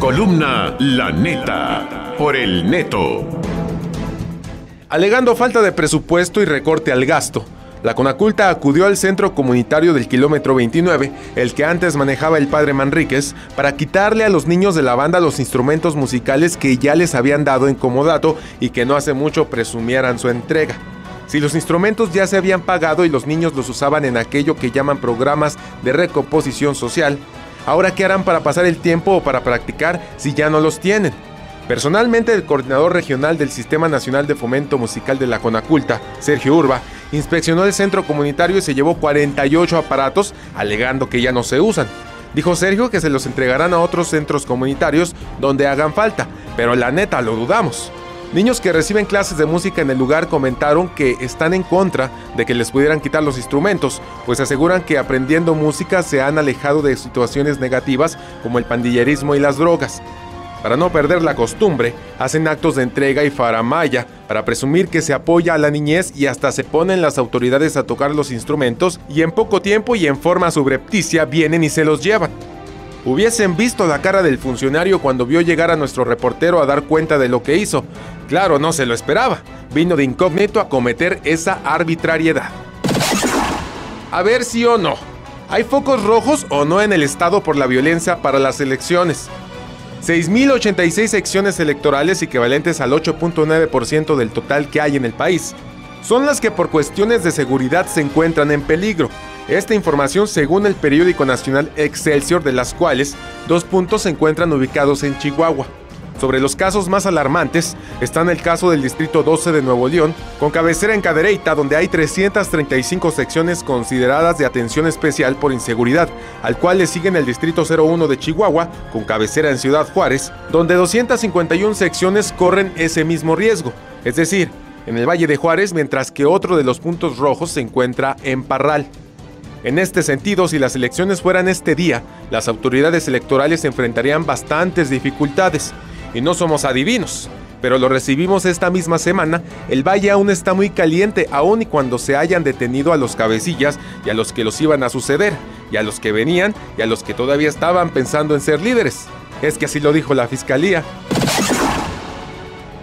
Columna La Neta por el Neto. Alegando falta de presupuesto y recorte al gasto, la Conaculta acudió al centro comunitario del kilómetro 29, el que antes manejaba el padre Manríquez, para quitarle a los niños de la banda los instrumentos musicales que ya les habían dado en comodato y que no hace mucho presumieran su entrega. Si los instrumentos ya se habían pagado y los niños los usaban en aquello que llaman programas de recomposición social, ahora qué harán para pasar el tiempo o para practicar si ya no los tienen. Personalmente, el coordinador regional del Sistema Nacional de Fomento Musical de la Conaculta, Sergio Urba, inspeccionó el centro comunitario y se llevó 48 aparatos, alegando que ya no se usan. Dijo Sergio que se los entregarán a otros centros comunitarios donde hagan falta, pero la neta lo dudamos. Niños que reciben clases de música en el lugar comentaron que están en contra de que les pudieran quitar los instrumentos, pues aseguran que aprendiendo música se han alejado de situaciones negativas como el pandillerismo y las drogas. Para no perder la costumbre, hacen actos de entrega y faramaya para presumir que se apoya a la niñez y hasta se ponen las autoridades a tocar los instrumentos y en poco tiempo y en forma subrepticia vienen y se los llevan. Hubiesen visto la cara del funcionario cuando vio llegar a nuestro reportero a dar cuenta de lo que hizo. Claro, no se lo esperaba. Vino de incógnito a cometer esa arbitrariedad. A ver si o no. ¿Hay focos rojos o no en el Estado por la violencia para las elecciones? 6.086 secciones electorales equivalentes al 8.9% del total que hay en el país. Son las que por cuestiones de seguridad se encuentran en peligro. Esta información según el periódico nacional Excelsior, de las cuales dos puntos se encuentran ubicados en Chihuahua. Sobre los casos más alarmantes están el caso del Distrito 12 de Nuevo León, con cabecera en Cadereyta, donde hay 335 secciones consideradas de atención especial por inseguridad, al cual le siguen el Distrito 01 de Chihuahua, con cabecera en Ciudad Juárez, donde 251 secciones corren ese mismo riesgo, es decir, en el Valle de Juárez, mientras que otro de los puntos rojos se encuentra en Parral. En este sentido, si las elecciones fueran este día, las autoridades electorales enfrentarían bastantes dificultades, y no somos adivinos. Pero lo recibimos esta misma semana, el valle aún está muy caliente, aun y cuando se hayan detenido a los cabecillas y a los que los iban a suceder, y a los que venían y a los que todavía estaban pensando en ser líderes. Es que así lo dijo la fiscalía.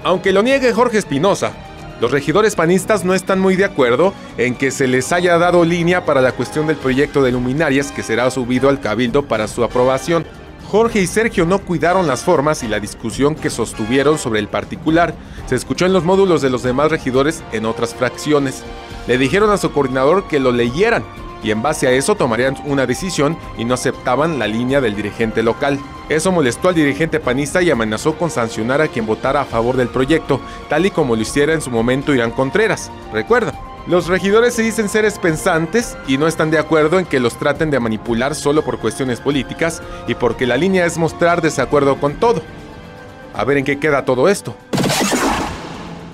Aunque lo niegue Jorge Espinosa, los regidores panistas no están muy de acuerdo en que se les haya dado línea para la cuestión del proyecto de luminarias que será subido al cabildo para su aprobación. Jorge y Sergio no cuidaron las formas y la discusión que sostuvieron sobre el particular se escuchó en los módulos de los demás regidores en otras fracciones. Le dijeron a su coordinador que lo leyeran y en base a eso tomarían una decisión y no aceptaban la línea del dirigente local. Eso molestó al dirigente panista y amenazó con sancionar a quien votara a favor del proyecto, tal y como lo hiciera en su momento Irán Contreras. Recuerda, los regidores se dicen seres pensantes y no están de acuerdo en que los traten de manipular solo por cuestiones políticas y porque la línea es mostrar desacuerdo con todo. A ver en qué queda todo esto.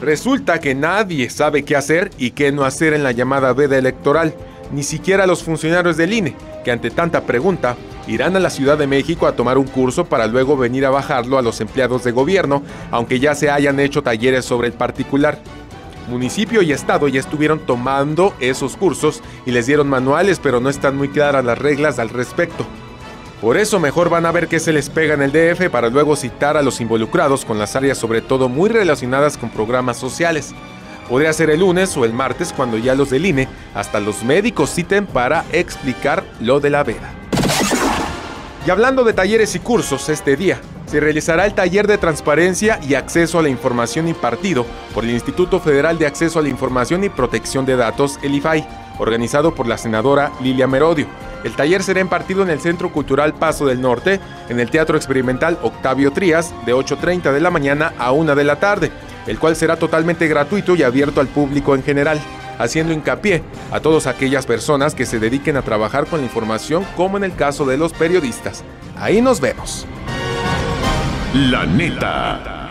Resulta que nadie sabe qué hacer y qué no hacer en la llamada veda electoral, ni siquiera los funcionarios del INE, que ante tanta pregunta irán a la Ciudad de México a tomar un curso para luego venir a bajarlo a los empleados de gobierno, aunque ya se hayan hecho talleres sobre el particular municipio y estado ya estuvieron tomando esos cursos y les dieron manuales, pero no están muy claras las reglas al respecto. Por eso mejor van a ver qué se les pega en el DF para luego citar a los involucrados con las áreas sobre todo muy relacionadas con programas sociales. Podría ser el lunes o el martes cuando ya los del INE, hasta los médicos citen para explicar lo de la veda. Y hablando de talleres y cursos, este día se realizará el taller de transparencia y acceso a la información impartido por el Instituto Federal de Acceso a la Información y Protección de Datos, el IFAI, organizado por la senadora Lilia Merodio. El taller será impartido en el Centro Cultural Paso del Norte, en el Teatro Experimental Octavio Trías, de 8.30 de la mañana a 1 de la tarde, el cual será totalmente gratuito y abierto al público en general haciendo hincapié a todas aquellas personas que se dediquen a trabajar con la información como en el caso de los periodistas. Ahí nos vemos. La neta.